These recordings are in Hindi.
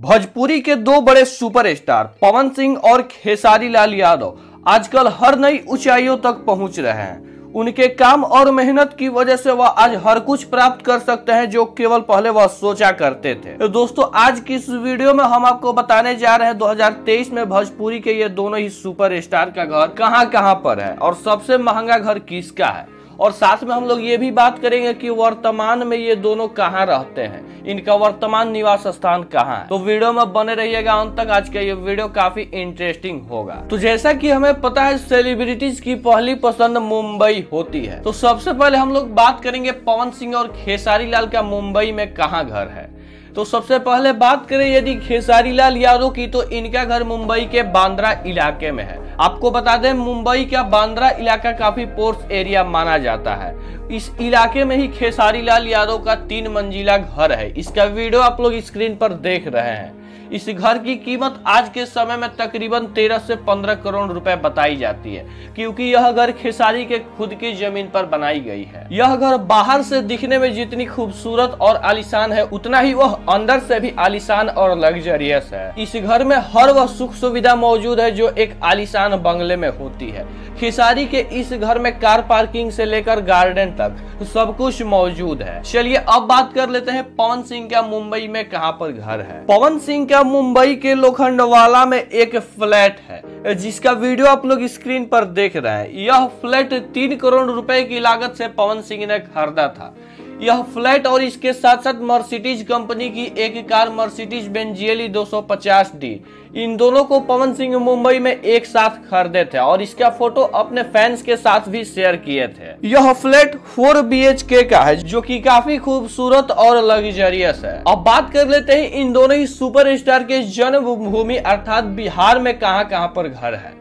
भोजपुरी के दो बड़े सुपरस्टार, पवन सिंह और खेसारी लाल यादव, आजकल हर नई ऊंचाइयों तक पहुँच रहे हैं। उनके काम और मेहनत की वजह से वह आज हर कुछ प्राप्त कर सकते हैं जो केवल पहले वह सोचा करते थे। दोस्तों, आज की इस वीडियो में हम आपको बताने जा रहे हैं 2023 में भोजपुरी के ये दोनों ही सुपरस्टार का घर कहाँ कहाँ पर है और सबसे महँगा घर किसका है। और साथ में हम लोग ये भी बात करेंगे कि वर्तमान में ये दोनों कहाँ रहते हैं? इनका वर्तमान निवास स्थान कहाँ है? तो वीडियो में बने रहिएगा अंत तक। आज का ये वीडियो काफ़ी इंटरेस्टिंग होगा। तो जैसा कि हमें पता है सेलिब्रिटीज की पहली पसंद मुंबई होती है। तो सबसे पहले हम लोग बात करेंगे पवन सिंह और खेसारी लाल का मुंबई में कहाँ घर है? तो सबसे पहले बात करें यदि खेसारी लाल यादव की तो इनका घर मुंबई के बांद्रा इलाके में है। आपको बता दें, मुंबई का बांद्रा इलाका काफ़ी पोर्स एरिया माना जाता है। इस इलाके में ही खेसारी लाल यादव का तीन मंजिला घर है। इसका वीडियो आप लोग स्क्रीन पर देख रहे हैं। इस घर की कीमत आज के समय में तकरीबन 13 से 15 करोड़ रुपए बताई जाती है, क्योंकि यह घर खेसारी के खुद की ज़मीन पर बनाई गई है। यह घर बाहर से दिखने में जितनी खूबसूरत और आलिशान है, उतना ही वह अंदर से भी आलिशान और लग्जरियस है। इस घर में हर वह सुख सुविधा मौजूद है जो एक आलिशान बंगले में होती है। खिसारी के इस घर में कार पार्किंग से लेकर गार्डन तक सब कुछ मौजूद है। चलिए अब बात कर लेते हैं पवन सिंह का मुंबई में कहाँ पर घर है। पवन सिंह का मुंबई के लोखंडवाला में एक फ्लैट है, जिसका वीडियो आप लोग स्क्रीन पर देख रहे हैं। यह फ्लैट तीन करोड़ रुपए की लागत से पवन सिंह ने खरीदा था। यह फ्लैट और इसके साथ साथ मर्सिडीज कंपनी की एक कार मर्सिडीज बेंजियली 250 डी इन दोनों को पवन सिंह मुंबई में एक साथ खरीदे थे और इसका फ़ोटो अपने फैंस के साथ भी शेयर किए थे। यह फ्लैट 4 बी का है, जो कि काफ़ी खूबसूरत और लग्जरियस है। अब बात कर लेते हैं इन दोनों ही सुपरस्टार के जन्मभूमि, अर्थात बिहार में कहाँ कहाँ पर घर है।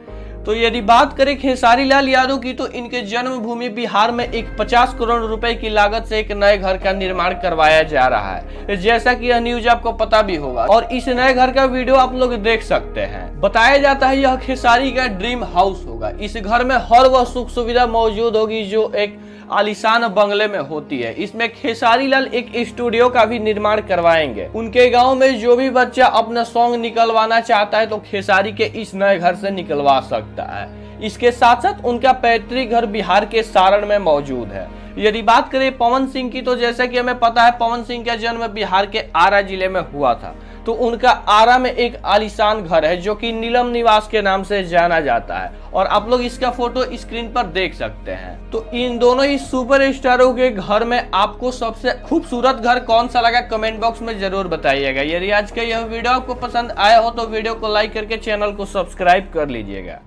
तो यदि बात करें खेसारी लाल यादव की तो इनके जन्मभूमि बिहार में एक 50 करोड़ रुपए की लागत से एक नए घर का निर्माण करवाया जा रहा है। जैसा कि यह न्यूज़ आपको पता भी होगा। और इस नए घर का वीडियो आप लोग देख सकते हैं। बताया जाता है यह खेसारी का ड्रीम हाउस होगा। इस घर में हर वह सुख सुविधा मौजूद होगी जो एक आलिशान बंगले में होती है। इसमें खेसारी लाल एक स्टूडियो का भी निर्माण करवाएँगे। उनके गाँव में जो भी बच्चा अपना सॉन्ग निकलवाना चाहता है तो खेसारी के इस नए घर से निकलवा सकता है। इसके साथ साथ उनका पैतृक घर बिहार के सारण में मौजूद है। यदि बात करें पवन सिंह की तो जैसा कि हमें पता है, पवन सिंह का जन्म बिहार के आरा ज़िले में हुआ था। तो उनका आरा में एक आलिशान घर है, जो कि नीलम निवास के नाम से जाना जाता है। और आप लोग इसका फ़ोटो स्क्रीन पर देख सकते हैं। तो इन दोनों ही सुपर स्टारों के घर में आपको सबसे खूबसूरत घर कौन सा लगा, कमेंट बॉक्स में ज़रूर बताइएगा। यदि आज का यह वीडियो आपको पसंद आया हो तो वीडियो को लाइक करके चैनल को सब्सक्राइब कर लीजिएगा।